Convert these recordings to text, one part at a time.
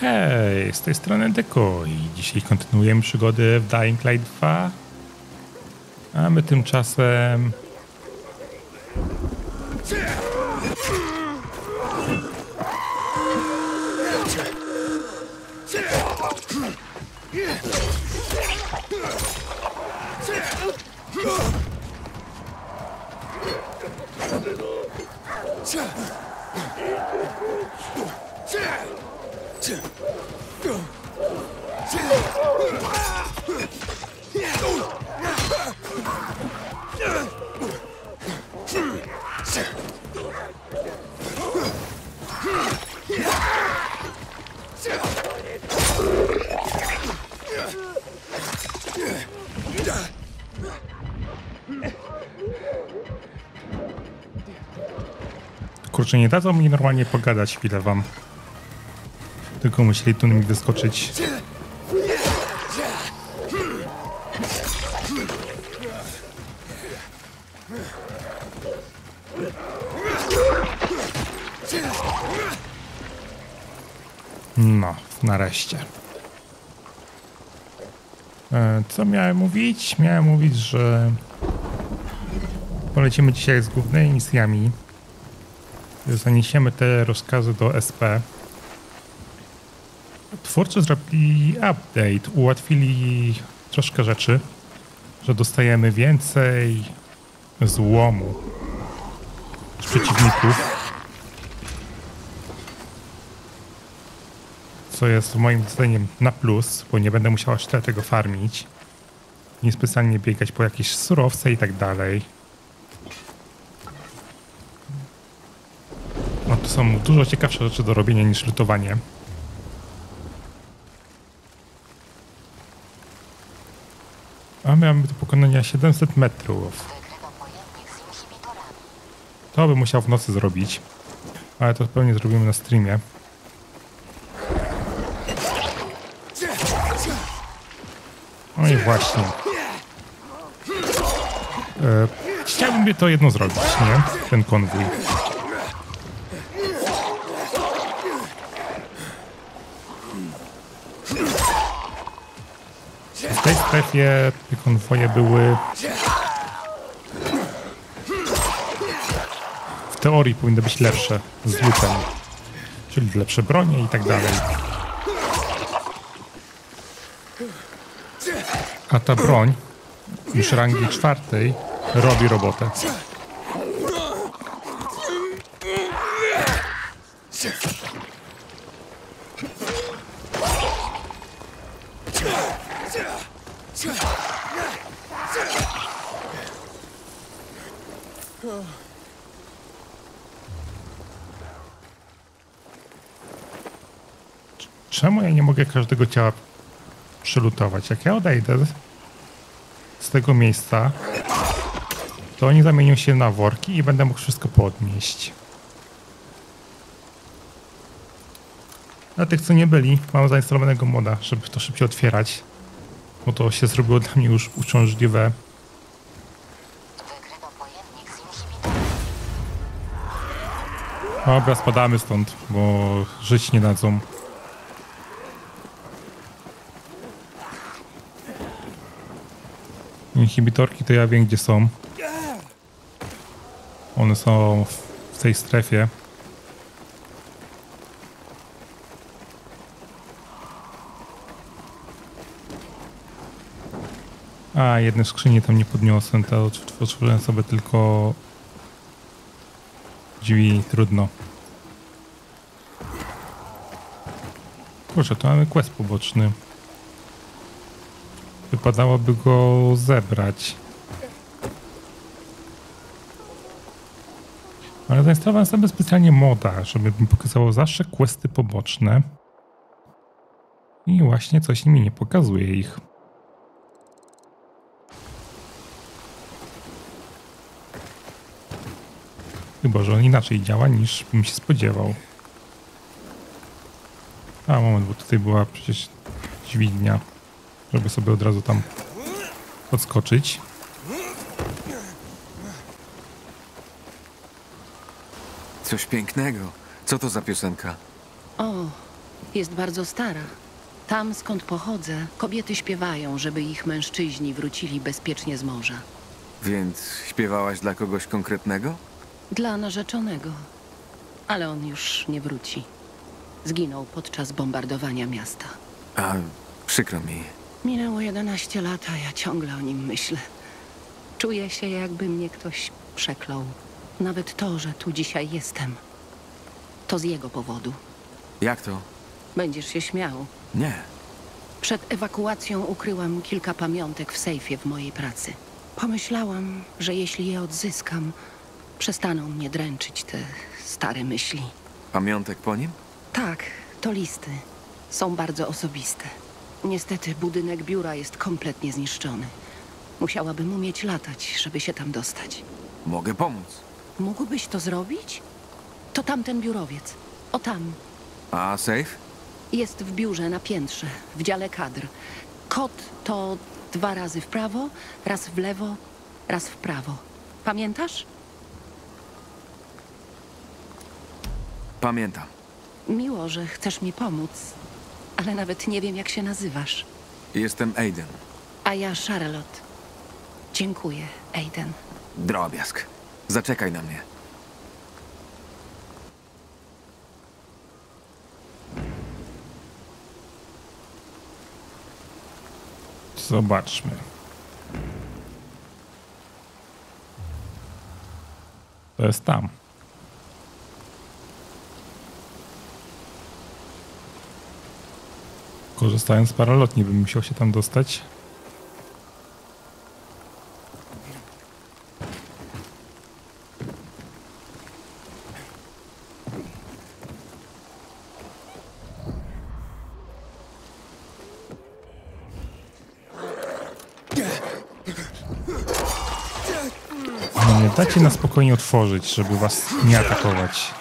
Hej, z tej strony Deko i dzisiaj kontynuujemy przygody w Dying Light 2. A my tymczasem... Kurczę, nie dadzą mi normalnie pogadać chwilę wam. Tylko musieli tu mi wyskoczyć. No, nareszcie. E, Co miałem mówić? Miałem mówić, że polecimy dzisiaj z głównymi misjami. Zaniesiemy te rozkazy do SP. Twórcy zrobili update, ułatwili troszkę rzeczy, że dostajemy więcej złomu z przeciwników. Co jest moim zdaniem na plus, bo nie będę musiał aż tyle tego farmić. Nie specjalnie biegać po jakieś surowce i tak dalej. No to są dużo ciekawsze rzeczy do robienia niż lutowanie. A miałem do pokonania 700 metrów. To bym musiał w nocy zrobić. Ale to pewnie zrobimy na streamie. No i właśnie. E, chciałbym to jedno zrobić, nie? Ten konwój. Tej strefie te konwoje były w teorii powinny być lepsze z lutem. Czyli lepsze bronie i tak dalej. A ta broń już rangi czwartej robi robotę. Czemu ja nie mogę każdego ciała przelutować? Jak ja odejdę z tego miejsca, to oni zamienią się na worki i będę mógł wszystko podnieść. Dla tych, co nie byli, mam zainstalowanego moda, żeby to szybciej otwierać, bo to się zrobiło dla mnie już uciążliwe. Dobra, spadamy stąd, bo żyć nie dadzą. Inhibitorki to ja wiem gdzie są. One są w- tej strefie. A, jedne skrzynie tam nie podniosłem, to otw- otworzyłem sobie tylko drzwi, trudno. Kurczę, to mamy quest poboczny. Wypadałoby go zebrać. Ale zainstalowałem sobie specjalnie moda, żeby mi pokazało zawsze questy poboczne. I właśnie coś mi nie pokazuje ich. Chyba, że on inaczej działa niż bym się spodziewał. A moment, bo tutaj była przecież dźwignia, żeby sobie od razu tam podskoczyć. Coś pięknego. Co to za piosenka? O, Jest bardzo stara. Tam, skąd pochodzę, kobiety śpiewają, żeby ich mężczyźni wrócili bezpiecznie z morza. Więc śpiewałaś dla kogoś konkretnego? Dla narzeczonego. Ale on już nie wróci. Zginął podczas bombardowania miasta. A, przykro mi. Minęło 11 lat, a ja ciągle o nim myślę. Czuję się, jakby mnie ktoś przeklął. Nawet to, że tu dzisiaj jestem. To z jego powodu. Jak to? Będziesz się śmiał. Nie. Przed ewakuacją ukryłam kilka pamiątek w sejfie w mojej pracy. Pomyślałam, że jeśli je odzyskam, przestaną mnie dręczyć te stare myśli. Pamiątek po nim? Tak, to listy. Są bardzo osobiste. Niestety budynek biura jest kompletnie zniszczony. Musiałabym umieć latać, żeby się tam dostać. Mogę pomóc. Mógłbyś to zrobić? To tamten biurowiec. O tam. A safe? Jest w biurze na piętrze, w dziale kadr. Kod to dwa razy w prawo, raz w lewo, raz w prawo. Pamiętasz? Pamiętam. Miło, że chcesz mi pomóc, ale nawet nie wiem, jak się nazywasz. Jestem Aiden. A ja Charlotte. Dziękuję, Aiden. Drobiazg. Zaczekaj na mnie. Zobaczmy. To jest tam. Korzystając z paralotni bym musiał się tam dostać. Nie dacie na spokojnie otworzyć, żeby was nie atakować.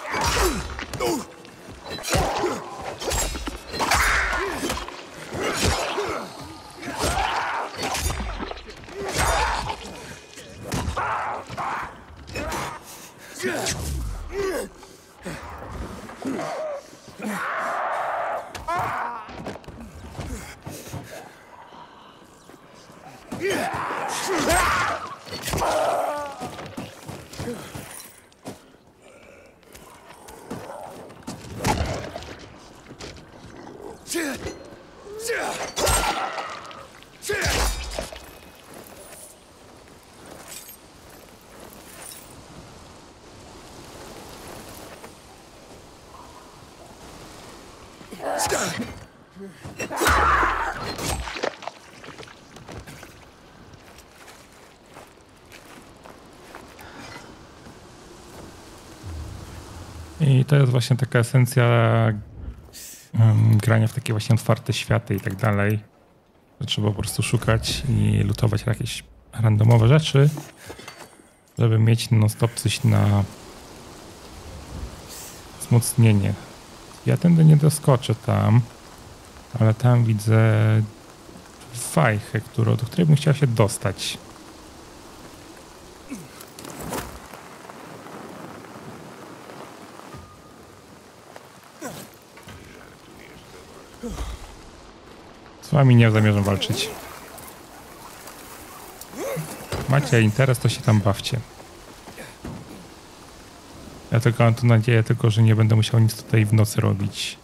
I to jest właśnie taka esencja em, grania w takie właśnie otwarte światy i tak dalej. Że trzeba po prostu szukać i lutować jakieś randomowe rzeczy, żeby mieć non-stop coś na wzmocnienie. Ja tędy nie doskoczę tam, ale tam widzę fajkę, którą, do której bym chciał się dostać. Wami nie zamierzam walczyć. Macie interes, to się tam bawcie. Ja tylko mam tu nadzieję, tylko że nie będę musiał nic tutaj w nocy robić.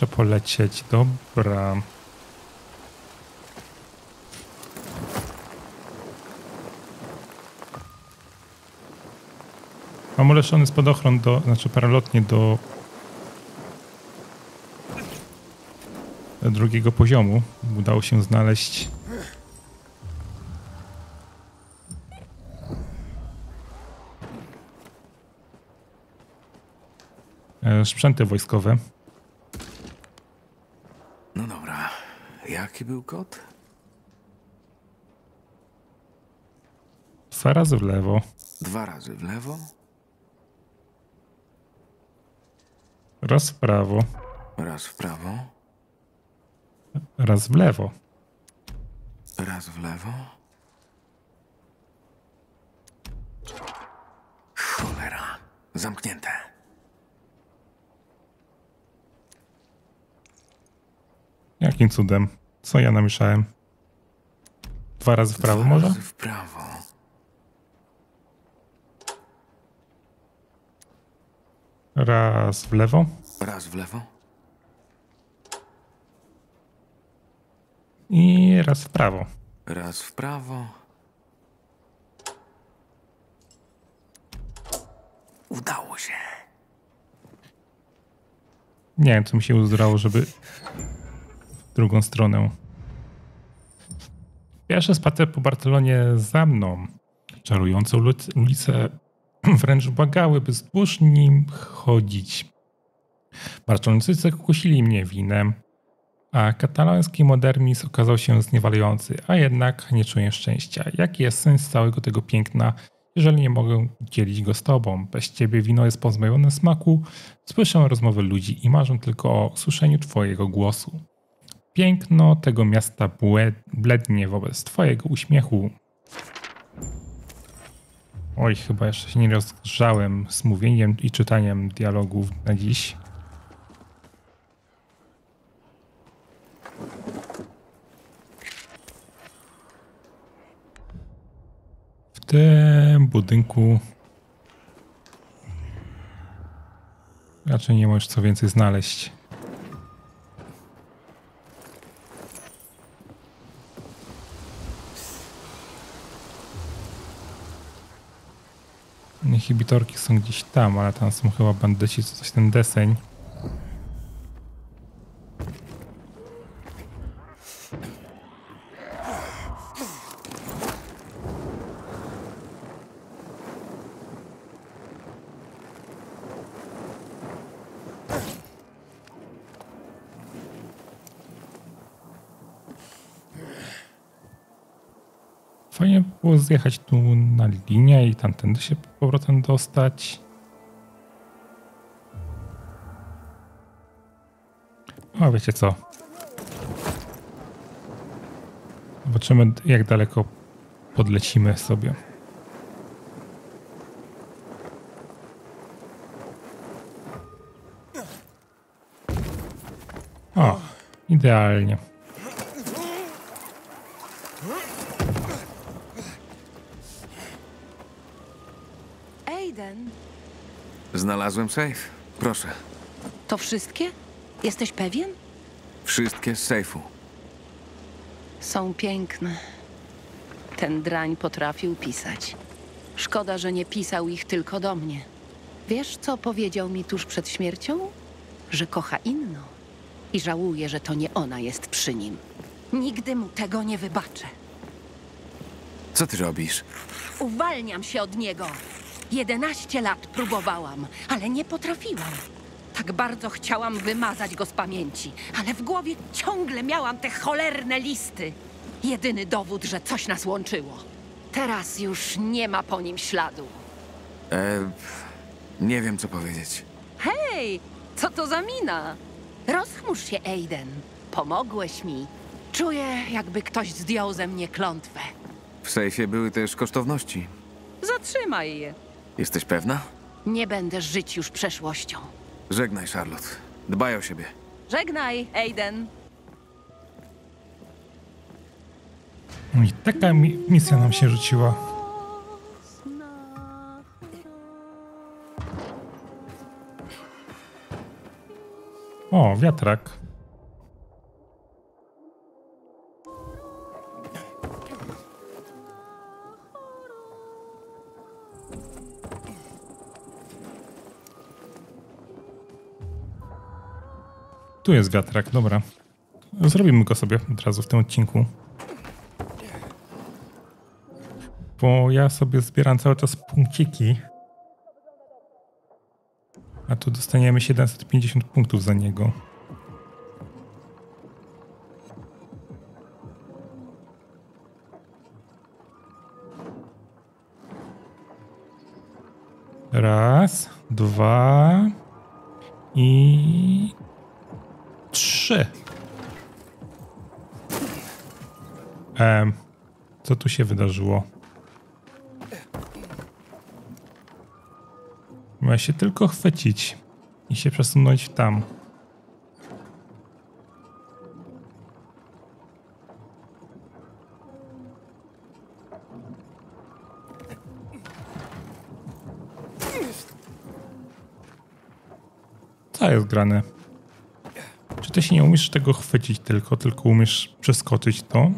muszę polecieć. Dobra. Mam uleszony spadochron do, znaczy paralotnie do drugiego poziomu. Udało się znaleźć e, sprzęty wojskowe. Jaki był kod? Dwa razy w lewo, Dwa razy w lewo, raz w prawo, raz w prawo, raz w lewo. raz w lewo. Cholera. Zamknięte. Jakim cudem? Co ja namieszałem? Dwa razy w prawo Dwa może? razy w prawo. Raz w lewo. Raz w lewo. I raz w prawo. Raz w prawo. Udało się. Nie wiem, co mi się uzdrało, żeby w drugą stronę. Pierwszy spacer po Barcelonie za mną. Czarujące ulic- ulice wręcz błagały, by wzdłuż nim chodzić. Barcelończycy kusili mnie winem, a kataloński modernizm okazał się zniewalający, a jednak nie czuję szczęścia. Jaki jest sens całego tego piękna, jeżeli nie mogę dzielić go z tobą? Bez ciebie wino jest pozbawione smaku, słyszę rozmowy ludzi i marzę tylko o usłyszeniu twojego głosu. Piękno tego miasta blednie wobec twojego uśmiechu. Oj, chyba jeszcze się nie rozgrzałem z mówieniem i czytaniem dialogów na dziś. W tym budynku raczej nie możesz co więcej znaleźć. Inhibitorki są gdzieś tam, ale tam są chyba bandyci, co coś ten deseń. Fajnie było zjechać tu linię i tamtędy się powrotem dostać. O, wiecie co? Zobaczymy, jak daleko podlecimy sobie. O, idealnie. Aiden, Znalazłem safe. Proszę. to wszystkie? Jesteś pewien? Wszystkie z sejfu. Są piękne. Ten drań potrafił pisać. Szkoda, że nie pisał ich tylko do mnie. Wiesz, co powiedział mi tuż przed śmiercią? Że kocha inną i żałuje, że to nie ona jest przy nim. Nigdy mu tego nie wybaczę. Co ty robisz? Uwalniam się od niego. Jedenaście lat próbowałam, ale nie potrafiłam. Tak bardzo chciałam wymazać go z pamięci, ale w głowie ciągle miałam te cholerne listy. Jedyny dowód, że coś nas łączyło. Teraz już nie ma po nim śladu. E, nie wiem, co powiedzieć. Hej, co to za mina? Rozchmurz się, Aiden. Pomogłeś mi. Czuję, jakby ktoś zdjął ze mnie klątwę. W sejfie były też kosztowności. Zatrzymaj je. Jesteś pewna? Nie będę żyć już przeszłością. Żegnaj, Charlotte. Dbaj o siebie. Żegnaj, Aiden. No I taka mi misja nam się rzuciła. O, wiatrak. Tu jest wiatrak, dobra. Zrobimy go sobie od razu w tym odcinku. Bo ja sobie zbieram cały czas punkciki. A tu dostaniemy 750 punktów za niego. Co tu się wydarzyło? Ma się tylko chwycić i się przesunąć tam. Co jest grane? Czy ty się nie umiesz tego chwycić tylko, tylko umiesz przeskoczyć to?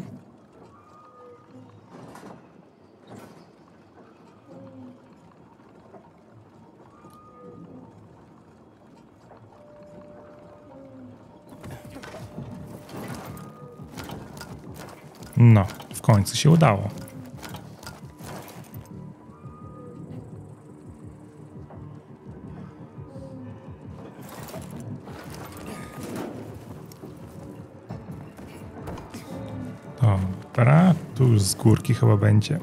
No, w końcu się udało. Dobra, tu już z górki chyba będzie.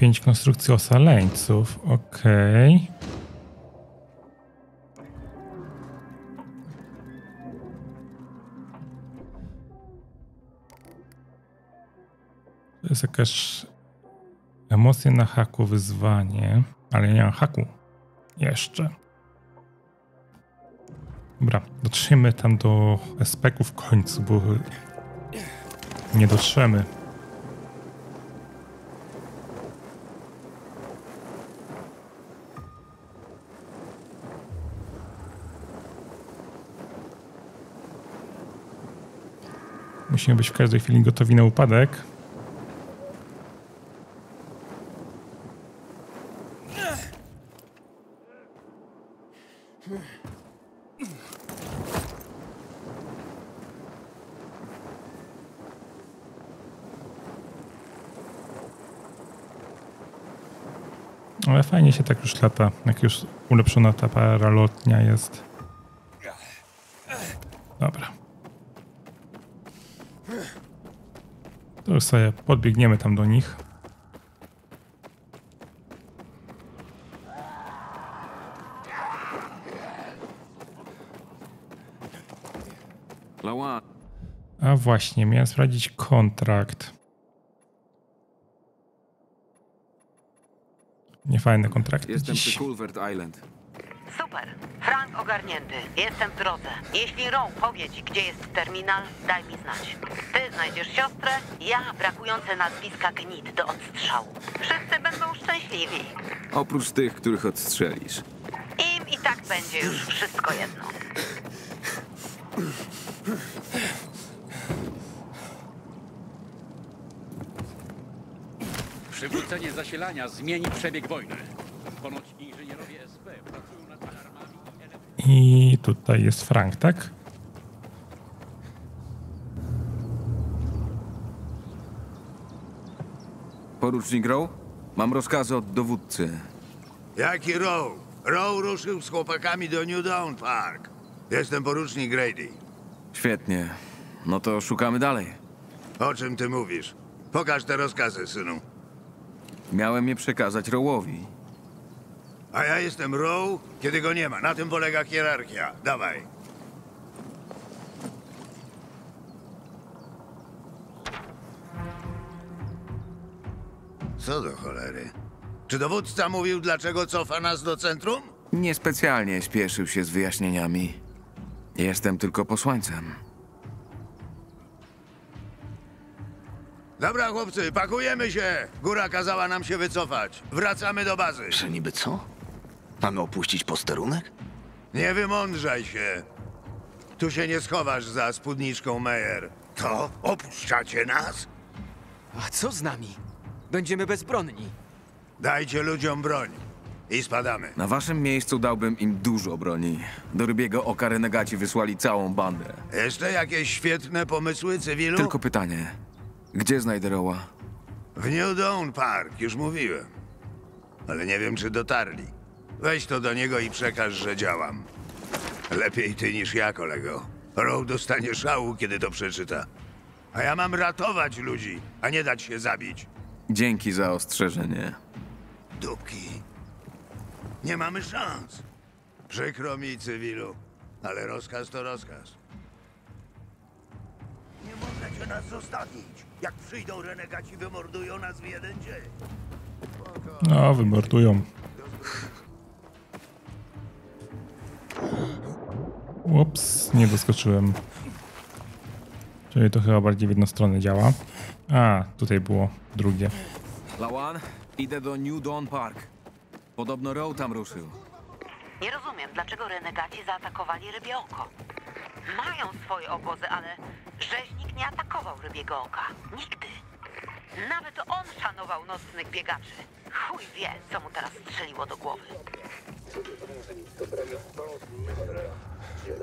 Pięć konstrukcji osaleńców, okej. To jest jakaś emocje na haku, wyzwanie, ale nie mam haku. Jeszcze. Dobra, dotrzemy tam do SPK w końcu, bo nie dotrzemy. Musimy być w każdej chwili gotowi na upadek. Ale fajnie się tak już lata, jak już ulepszona ta paralotnia jest. Dobra. To już sobie podbiegniemy tam do nich. A właśnie, miałem sprawdzić kontrakt. Niefajny kontrakt. jestem Dziś. przy Culvert Island. Super. Frank ogarnięty. Jestem w drodze. Jeśli Row powie ci, gdzie jest terminal, daj mi znać. Ty znajdziesz siostrę, ja brakujące nazwiska gnit do odstrzału. Wszyscy będą szczęśliwi. Oprócz tych, których odstrzelisz. Im i tak będzie już wszystko jedno. Przywrócenie zasilania zmieni przebieg wojny. Ponoć inżynierowie SP pracują nad alarmami i tutaj jest Frank, tak? Porucznik Rowe? Mam rozkazy od dowódcy. Jaki Row? Row ruszył z chłopakami do New Dawn Park. Jestem porucznik Grady. Świetnie. No to szukamy dalej. O czym ty mówisz? Pokaż te rozkazy, synu. Miałem je przekazać Rowowi. A ja jestem Row, kiedy go nie ma. Na tym polega hierarchia. Dawaj. Co do cholery? Czy dowódca mówił, dlaczego cofa nas do centrum? Niespecjalnie śpieszył się z wyjaśnieniami. Jestem tylko posłańcem. Dobra, chłopcy, pakujemy się. Góra kazała nam się wycofać. Wracamy do bazy. Że niby co? Mamy opuścić posterunek? Nie wymądrzaj się. Tu się nie schowasz za spódniczką Meyer. To opuszczacie nas? A co z nami? Będziemy bezbronni. Dajcie ludziom broń. I spadamy. Na waszym miejscu dałbym im dużo broni. Do rybiego oka renegaci wysłali całą bandę. Jeszcze jakieś świetne pomysły, cywilu? Tylko pytanie. Gdzie znajdę Roła? W New Dawn Park, już mówiłem. Ale nie wiem, czy dotarli. Weź to do niego i przekaż, że działam. Lepiej ty niż ja, kolego. Row dostanie szału, kiedy to przeczyta. A ja mam ratować ludzi, a nie dać się zabić. Dzięki za ostrzeżenie. Dupki. Nie mamy szans. Przykro mi, cywilu, ale rozkaz to rozkaz. Nie możecie nas zostawić. Jak przyjdą renegaci, wymordują nas w jeden dzień. No, wymordują. Ups, nie doskoczyłem. Czyli to chyba bardziej w jedną stronę działa. A, tutaj było drugie. Lawan, idę do New Dawn Park. Podobno Row tam ruszył. Nie rozumiem, dlaczego renegaci zaatakowali rybie oko. Mają swoje obozy, ale rzeźnik nie atakował rybiego oka. Nigdy. Nawet on szanował nocnych biegaczy. Chuj wie, co mu teraz strzeliło do głowy.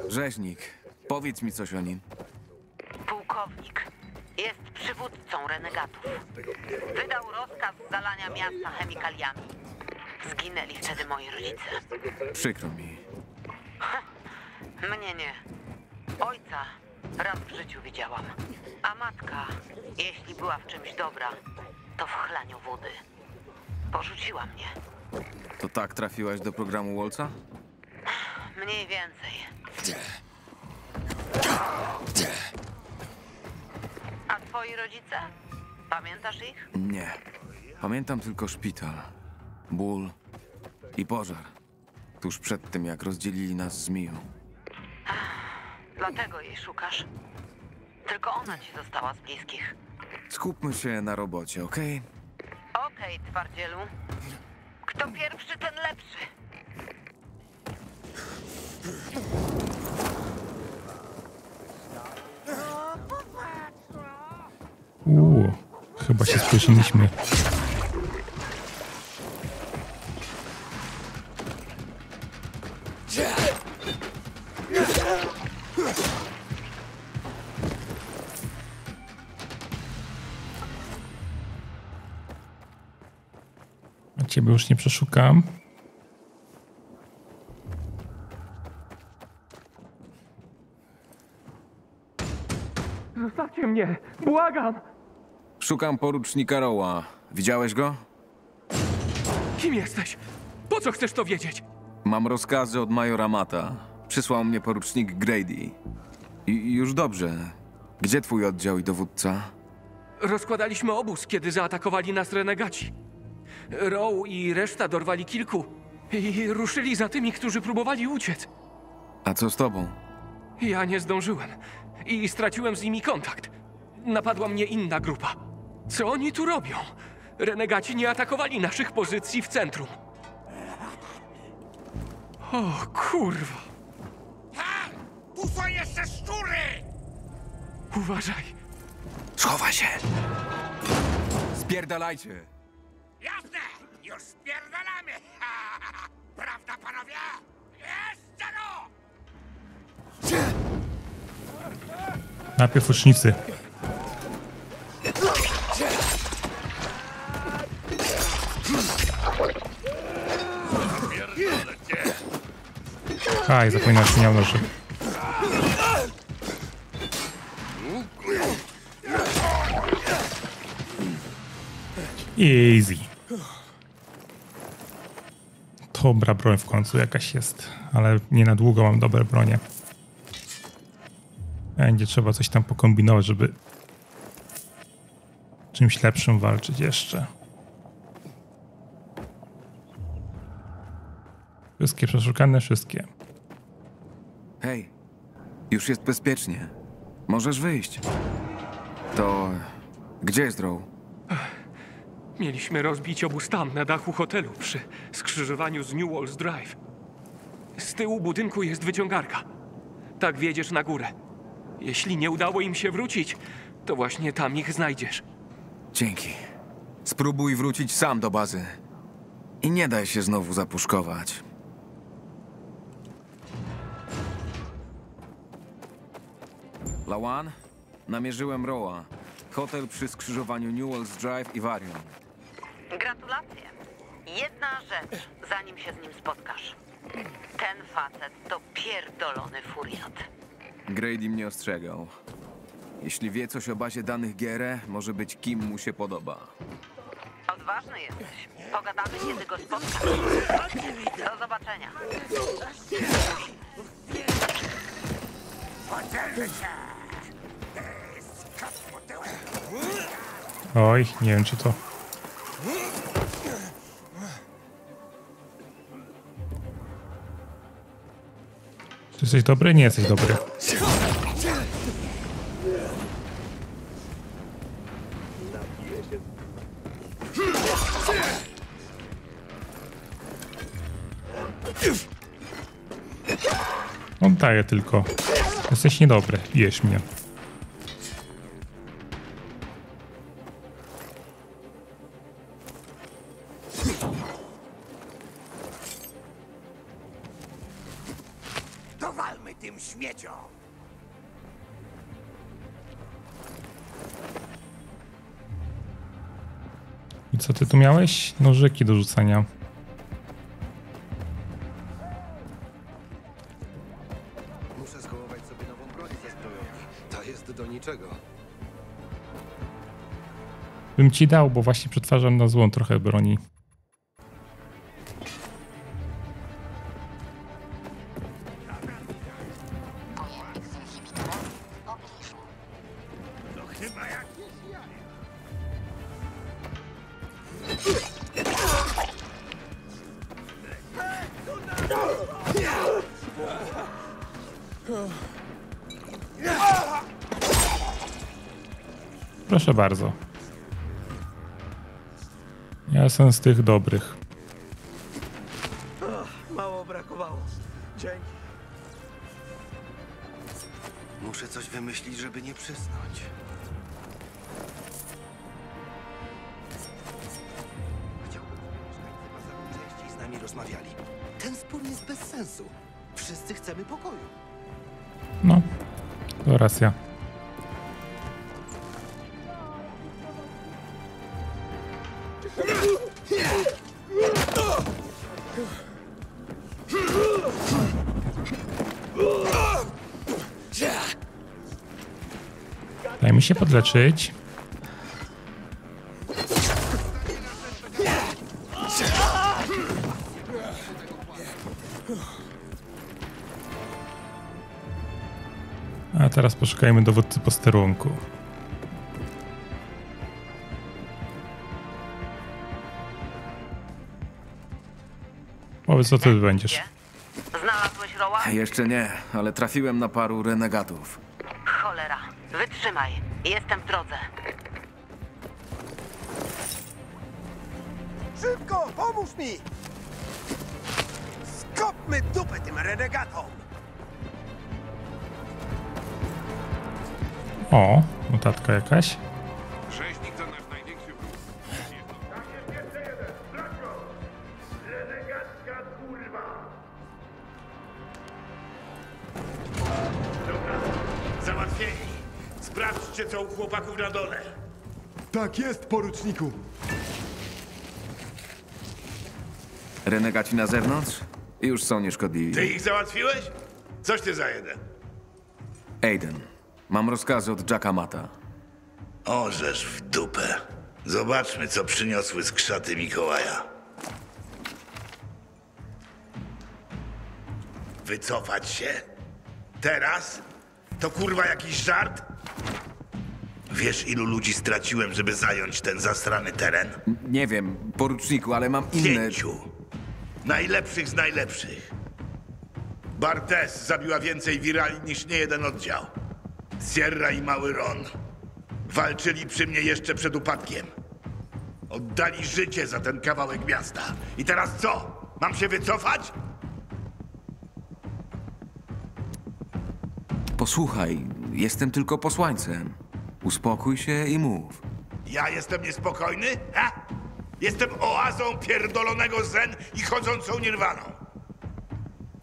Rzeźnik, powiedz mi coś o nim. Pułkownik. Jest przywódcą renegatów. Wydał rozkaz zalania miasta chemikaliami. Zginęli wtedy moi rodzice. Przykro mi. Mnie nie. Ojca raz w życiu widziałam. A matka, jeśli była w czymś dobra, to w chlaniu wody. Porzuciła mnie. To tak trafiłaś do programu Wolca? Mniej więcej. A twoi rodzice? Pamiętasz ich? Nie. Pamiętam tylko szpital, ból i pożar. Tuż przed tym, jak rozdzielili nas z Miją. Dlatego jej szukasz. Tylko ona ci została z bliskich. Skupmy się na robocie, okej? Okej, twardzielu. Kto pierwszy, ten lepszy. Uuu, chyba się spieszyliśmy. Ciebie już nie przeszukam. Zostawcie mnie! Błagam! Szukam porucznika Roła. Widziałeś go? Kim jesteś? Po co chcesz to wiedzieć? Mam rozkazy od majora Mata. Przysłał mnie porucznik Grady. I już dobrze. Gdzie twój oddział i dowódca? Rozkładaliśmy obóz, kiedy zaatakowali nas renegaci. Row i reszta dorwali kilku i ruszyli za tymi, którzy próbowali uciec. A co z tobą? Ja nie zdążyłem i straciłem z nimi kontakt. Napadła mnie inna grupa. Co oni tu robią? Renegaci nie atakowali naszych pozycji w centrum. O kurwa! Tu są jeszcze szczury! Uważaj! Schowaj się! Spierdalajcie! Jasne! Już spierdalamy! Prawda, panowie? Jeszcze no! Najpierw ucznicy. Haj, zapominasz, nie miał noży. Easy. Dobra broń w końcu jakaś jest, ale nie na długo mam dobre bronie. Będzie trzeba coś tam pokombinować, żeby czymś lepszym walczyć jeszcze. Wszystkie przeszukane, wszystkie. Hej, już jest bezpiecznie. Możesz wyjść. To... Gdzie jest Row? Mieliśmy rozbić obóz tam, na dachu hotelu, przy skrzyżowaniu z New Walls Drive. Z tyłu budynku jest wyciągarka. Tak wiedziesz na górę. Jeśli nie udało im się wrócić, to właśnie tam ich znajdziesz. Dzięki. Spróbuj wrócić sam do bazy. I nie daj się znowu zapuszkować. Lawan, namierzyłem Roa. Hotel przy skrzyżowaniu Newells Drive i Varian. Gratulacje. Jedna rzecz, zanim się z nim spotkasz. Ten facet to pierdolony furiat. Grady mnie ostrzegał. Jeśli wie coś o bazie danych Gere, może być kim mu się podoba. Odważny jesteś. Pogadamy, kiedy go spotkasz. Do zobaczenia. Oj, nie wiem czy to. Jesteś dobry? Nie jesteś dobry. Oddaję tylko. Jesteś niedobry. Bierz mnie. To walmy tym śmieciom! I co ty tu miałeś? Nożyki do rzucania. Muszę skołować sobie nową broń ze zbrojowni. Ta jest do niczego. Bym ci dał, bo właśnie przetwarzam na złą trochę broni. Bardzo. Ja jestem z tych dobrych. Mało brakowało. Dzięki. Muszę coś wymyślić, żeby nie przysnąć. Chciałbym, żeby mieszkańcy bazaru częściej z nami rozmawiali. Ten spór jest bez sensu. Wszyscy chcemy pokoju. No, to racja. Mi się podleczyć. A teraz poszukajmy dowódcy posterunku. Powiedz, co ty będziesz. Znalazłeś Roła? Jeszcze nie, ale trafiłem na paru renegatów. Cholera. Wytrzymaj. Jestem w drodze. Szybko, pomóż mi! Skopmy dupę tym renegatom! O, notatka jakaś. Rzeźnik to nasz największy wróg. Załatwieni. Sprawdźcie, co u chłopaków na dole. Tak jest, poruczniku. Renegaci na zewnątrz? Już są nieszkodliwi. Ty ich załatwiłeś? Coś ty za jeden. Aiden, mam rozkazy od Jacka Mata. Orzesz w dupę. Zobaczmy, co przyniosły skrzaty Mikołaja. wycofać się? Teraz? To kurwa jakiś żart? Wiesz, ilu ludzi straciłem, żeby zająć ten zasrany teren? Nie wiem, poruczniku, ale mam inne... Pięciu. Najlepszych z najlepszych. Bartes zabiła więcej wirali niż niejeden oddział. Sierra i Mały Ron walczyli przy mnie jeszcze przed upadkiem. Oddali życie za ten kawałek miasta. I teraz co? Mam się wycofać? Posłuchaj, jestem tylko posłańcem. Uspokój się i mów. Ja jestem niespokojny? Ha? Jestem oazą pierdolonego zen i chodzącą nirwaną.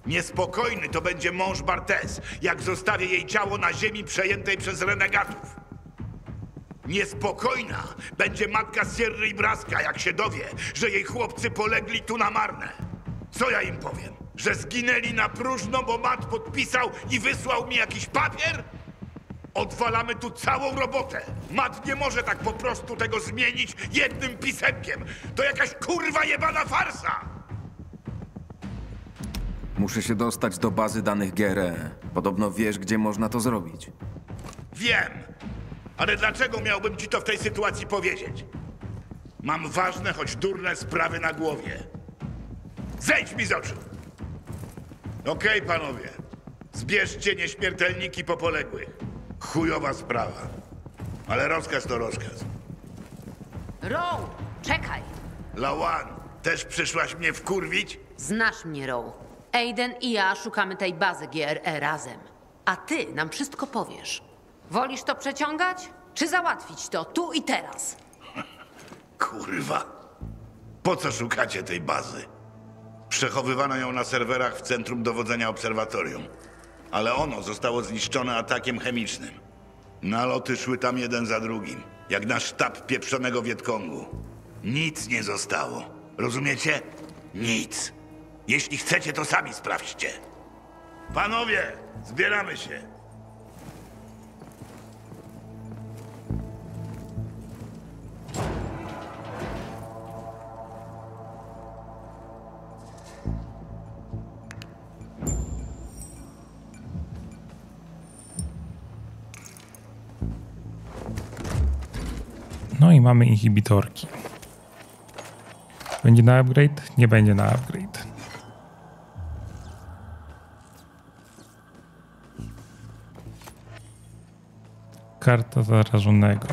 Niespokojny to będzie mąż Bartes, jak zostawię jej ciało na ziemi przejętej przez renegatów. Niespokojna będzie matka Sierry Braska, jak się dowie, że jej chłopcy polegli tu na marne. Co ja im powiem? Że zginęli na próżno, bo Mat podpisał i wysłał mi jakiś papier? Odwalamy tu całą robotę. Mat nie może tak po prostu tego zmienić jednym pisemkiem. To jakaś kurwa jebana farsa! Muszę się dostać do bazy danych GRE. Podobno wiesz, gdzie można to zrobić. Wiem, ale dlaczego miałbym ci to w tej sytuacji powiedzieć? Mam ważne, choć durne sprawy na głowie. Zejdź mi z oczu! Okej, panowie. Zbierzcie nieśmiertelniki po poległych. Chujowa sprawa. Ale rozkaz to rozkaz. Row, czekaj! Lawan, też przyszłaś mnie wkurwić? Znasz mnie, Row. Aiden i ja szukamy tej bazy GRE razem. A ty nam wszystko powiesz. Wolisz to przeciągać, czy załatwić to tu i teraz? Kurwa. Po co szukacie tej bazy? Przechowywano ją na serwerach w centrum dowodzenia obserwatorium. Ale ono zostało zniszczone atakiem chemicznym. Naloty szły tam jeden za drugim, jak na sztab pieprzonego Wietkongu. Nic nie zostało. Rozumiecie? Nic. Jeśli chcecie, to sami sprawdźcie. Panowie, zbieramy się. I mamy inhibitorki. Będzie na upgrade? Nie będzie na upgrade. Karta zarażonego.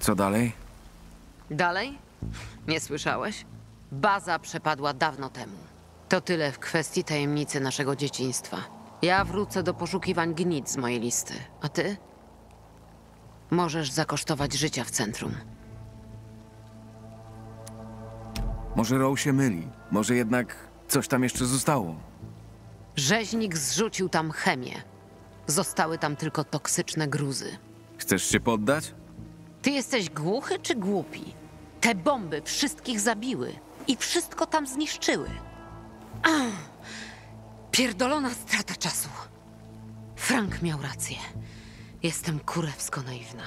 Co dalej? Dalej? Nie słyszałeś? Baza przepadła dawno temu. To tyle w kwestii tajemnicy naszego dzieciństwa. Ja wrócę do poszukiwań gnit z mojej listy. A ty? Możesz zakosztować życia w centrum. Może Row się myli. Może jednak coś tam jeszcze zostało. Rzeźnik zrzucił tam chemię. Zostały tam tylko toksyczne gruzy. Chcesz się poddać? Ty jesteś głuchy czy głupi? Te bomby wszystkich zabiły i wszystko tam zniszczyły. Ach, pierdolona strata czasu. Frank miał rację. Jestem kurewsko naiwna.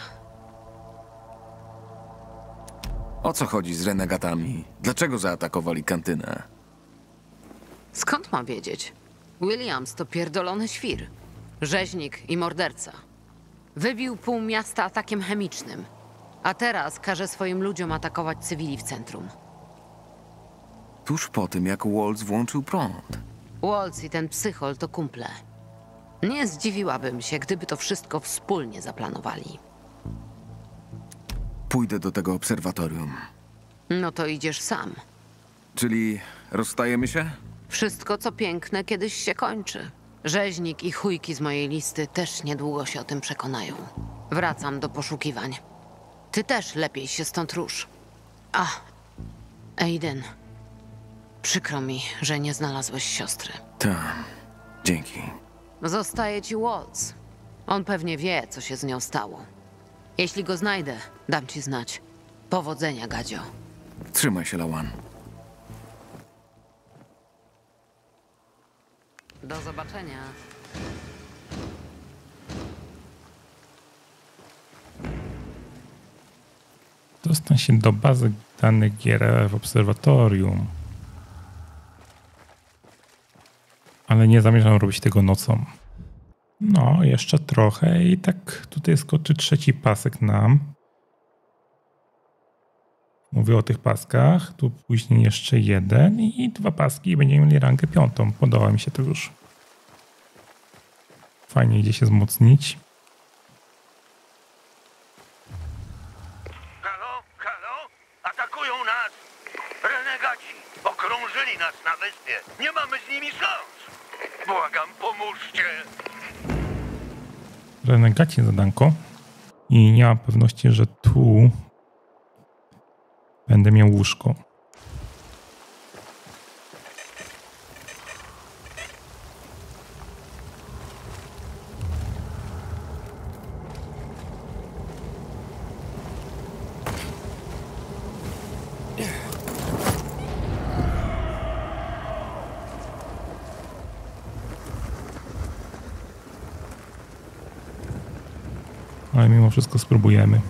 O co chodzi z renegatami? Dlaczego zaatakowali kantynę? Skąd mam wiedzieć? Williams to pierdolony świr. Rzeźnik i morderca. Wybił pół miasta atakiem chemicznym. A teraz każe swoim ludziom atakować cywili w centrum. Tuż po tym, jak Waltz włączył prąd. Waltz i ten psychol to kumple. Nie zdziwiłabym się, gdyby to wszystko wspólnie zaplanowali. Pójdę do tego obserwatorium. No to idziesz sam. Czyli rozstajemy się? Wszystko, co piękne, kiedyś się kończy. Rzeźnik i chujki z mojej listy też niedługo się o tym przekonają. Wracam do poszukiwań. Ty też lepiej się stąd rusz. A, Aiden. Przykro mi, że nie znalazłeś siostry. Tak. Dzięki. Zostaje ci Waltz. On pewnie wie, co się z nią stało. Jeśli go znajdę, dam ci znać. Powodzenia, Gadzio. Trzymaj się, Lawan. Do zobaczenia. Do Dostań się do bazy danych gier w obserwatorium. Ale nie zamierzam robić tego nocą. No, jeszcze trochę i tak tutaj skoczy trzeci pasek nam. Mówię o tych paskach. Tu później jeszcze jeden i dwa paski i będziemy mieli rangę piątą. Podoba mi się to już. Fajnie idzie się wzmocnić. Wyspie! Nie mamy z nimi szans! Błagam, pomóżcie! Renegaci zadanko. I nie mam pewności, że tu będę miał łóżko. Ale mimo wszystko spróbujemy.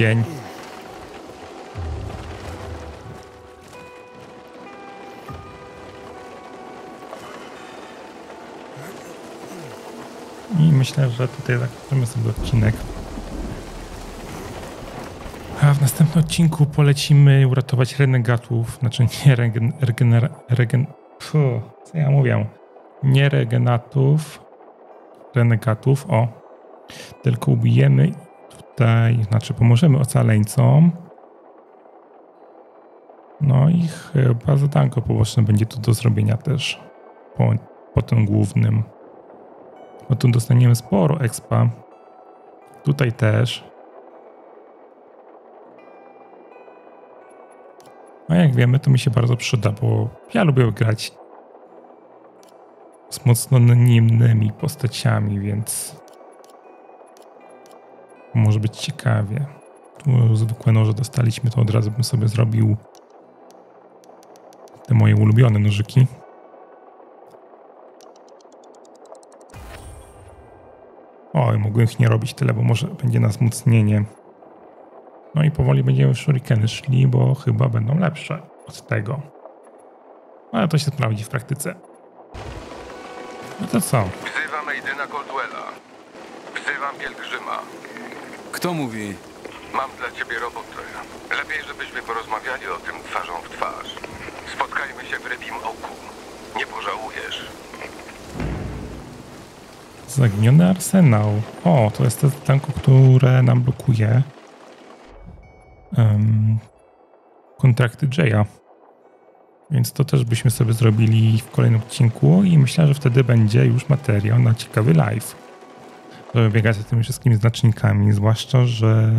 Dzień. I myślę, że tutaj zakończymy sobie odcinek. A w następnym odcinku polecimy uratować renegatów. Znaczy nie regen... regen, regen co ja mówię? Nie regenatów. Renegatów, o. Tylko ubijemy tutaj, znaczy pomożemy ocaleńcom. No i chyba zadanko poboczne będzie tu do zrobienia też po, po tym głównym. Bo tu dostaniemy sporo expa. Tutaj też. A jak wiemy, to mi się bardzo przyda, bo ja lubię grać z mocno anonimnymi postaciami, więc może być ciekawie. Tu zwykłe noże dostaliśmy, to od razu bym sobie zrobił te moje ulubione nożyki. Oj, mogłem ich nie robić tyle, bo może będzie nas wzmocnienie. No i powoli będziemy shurikeny szli, bo chyba będą lepsze od tego. Ale to się sprawdzi w praktyce. No to co? Wzywam Aidena Coldwella. Wzywam pielgrzyma. Kto mówi? Mam dla ciebie robotę. Lepiej, żebyśmy porozmawiali o tym twarzą w twarz. Spotkajmy się w rybim oku. Nie pożałujesz. Zaginiony arsenał. O, to jest to tanko, które nam blokuje um, kontrakty Jaya. Więc to też byśmy sobie zrobili w kolejnym odcinku i myślę, że wtedy będzie już materiał na ciekawy live. Żeby biegać za tymi wszystkimi znacznikami, zwłaszcza, że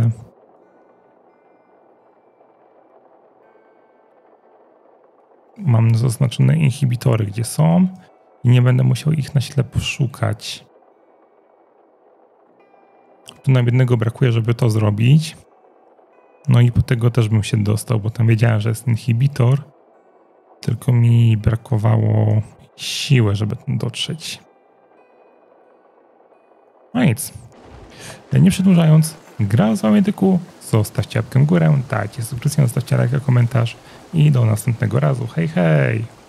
mam zaznaczone inhibitory, gdzie są i nie będę musiał ich na ślepo szukać. Tu nam jednego brakuje, żeby to zrobić. No i po tego też bym się dostał, bo tam wiedziałem, że jest inhibitor. Tylko mi brakowało siły, żeby dotrzeć. No nic. Nie przedłużając, gra z wami tyku. Zostawcie łapkę górę, dajcie subskrypcję, zostawcie lajka, komentarz i do następnego razu. Hej, hej!